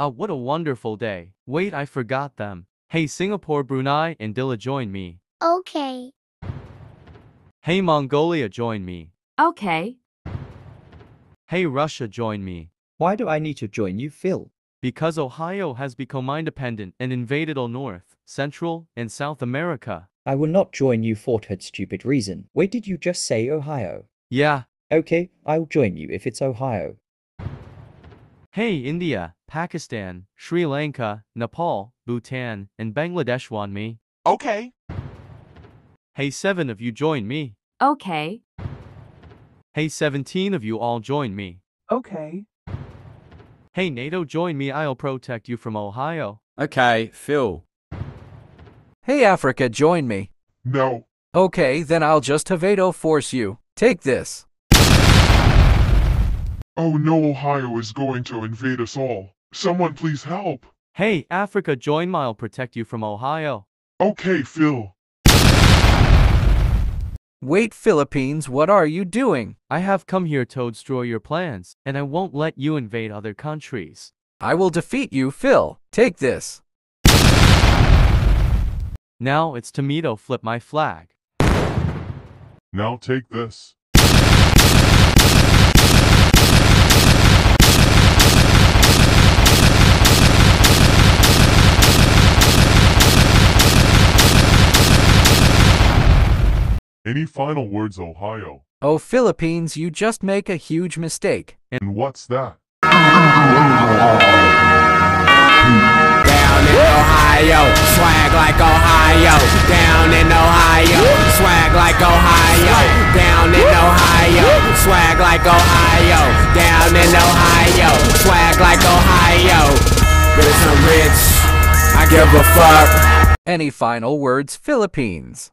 Ah, what a wonderful day. Wait, I forgot them. Hey, Singapore, Brunei, and Dilla join me. Okay. Hey, Mongolia, join me. Okay. Hey, Russia, join me. Why do I need to join you, Phil? Because Ohio has become independent and invaded all North, Central, and South America. I will not join you for that stupid reason. Wait, did you just say Ohio? Yeah. Okay, I'll join you if it's Ohio. Hey, India, Pakistan, Sri Lanka, Nepal, Bhutan, and Bangladesh want me. Okay. Hey, seven of you join me. Okay. Hey, 17 of you all join me. Okay. Hey, NATO, join me. I'll protect you from Ohio. Okay, Phil. Hey Africa, join me. No. Okay, then I'll just Havado force you. Take this. Oh no, Ohio is going to invade us all. Someone please help. Hey, Africa, join me. I'll protect you from Ohio. Okay, Phil. Wait, Philippines, what are you doing? I have come here to destroy your plans, and I won't let you invade other countries. I will defeat you, Phil. Take this. Now it's to me to flip my flag. Now take this. Any final words, Ohio? Oh, Philippines, you just make a huge mistake. And what's that? Down in Ohio, swag like Ohio. Down in Ohio, swag like Ohio. Down in Ohio, swag like Ohio. Down in Ohio, swag like Ohio. Bitch, I'm rich. I give a fuck. Any final words, Philippines?